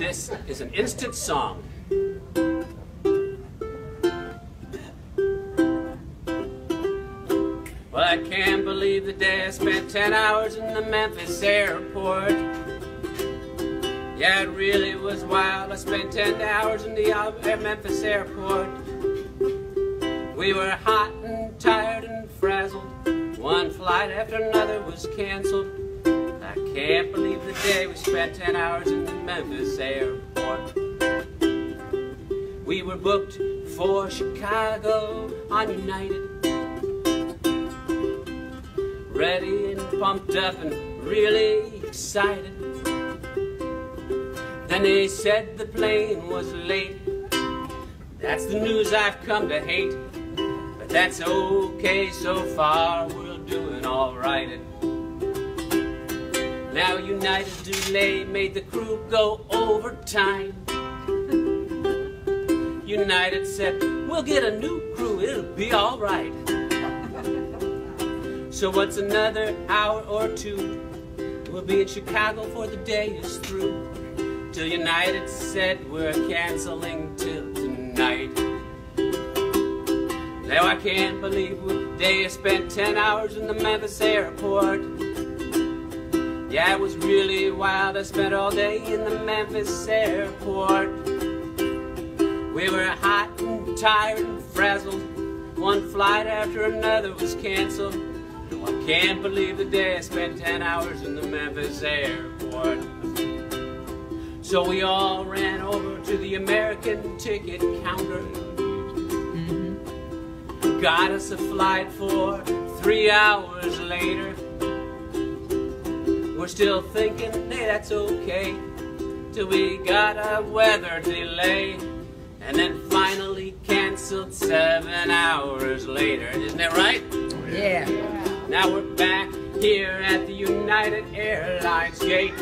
This is an instant song. Well, I can't believe the day I spent 10 hours in the Memphis airport. Yeah, it really was wild. I spent 10 hours in the Memphis airport. We were hot and tired and frazzled. One flight after another was canceled. Can't believe the day we spent 10 hours in the Memphis airport. We were booked for Chicago on United. Ready and pumped up and really excited. Then they said the plane was late. That's the news I've come to hate. But that's okay so far, we're doing alright. Now United delay made the crew go overtime. United said, we'll get a new crew, it'll be alright. So what's another hour or two? We'll be in Chicago for the day is through. Till United said we're canceling till tonight. Now I can't believe the day spent 10 hours in the Memphis airport. Yeah, it was really wild. I spent all day in the Memphis airport. We were hot and tired and frazzled. One flight after another was canceled. No, I can't believe the day I spent 10 hours in the Memphis airport. So we all ran over to the American ticket counter. Mm-hmm. Got us a flight for three hours later. We're still thinking, hey, that's okay. Till we got a weather delay. And then finally canceled seven hours later. Isn't that right? Oh, yeah. Now we're back here at the United Airlines gate.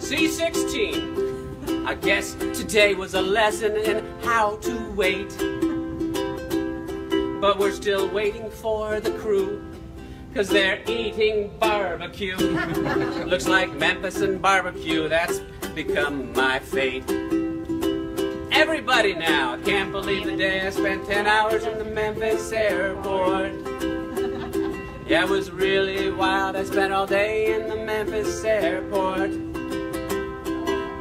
C-16. I guess today was a lesson in how to wait. But we're still waiting for the crew. Cause they're eating barbecue. Looks like Memphis and barbecue, that's become my fate. Everybody now, I can't believe the day I spent 10 hours in the Memphis airport. Yeah, it was really wild. I spent all day in the Memphis airport.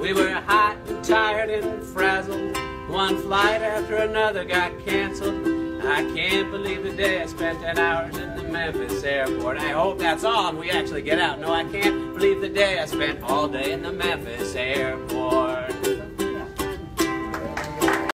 We were hot and tired and frazzled. One flight after another got canceled. I can't believe the day I spent 10 hours in the Memphis airport. I hope that's all and we actually get out. No, I can't believe the day I spent all day in the Memphis airport.